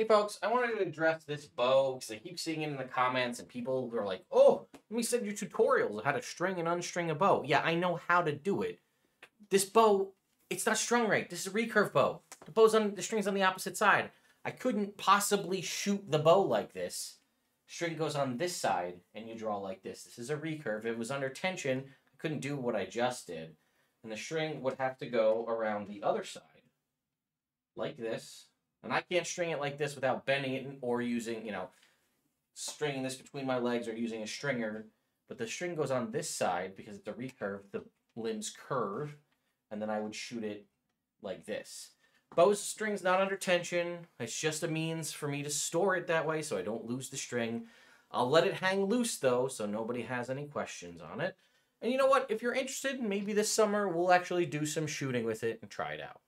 Hey folks, I wanted to address this bow because I keep seeing it in the comments and people are like, oh, let me send you tutorials on how to string and unstring a bow. Yeah, I know how to do it. This bow, it's not strung right. This is a recurve bow. The bow's on the string's on the opposite side. I couldn't possibly shoot the bow like this. String goes on this side and you draw like this. This is a recurve. It was under tension, I couldn't do what I just did. And the string would have to go around the other side like this and I can't string it like this without bending it or using, you know, stringing this between my legs or using a stringer. But the string goes on this side because it's a recurve, the limbs curve, and then I would shoot it like this. Bow string's not under tension. It's just a means for me to store it that way so I don't lose the string. I'll let it hang loose though, so nobody has any questions on it. And you know what? If you're interested, maybe this summer we'll actually do some shooting with it and try it out.